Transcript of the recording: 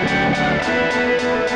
Música